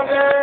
Amen.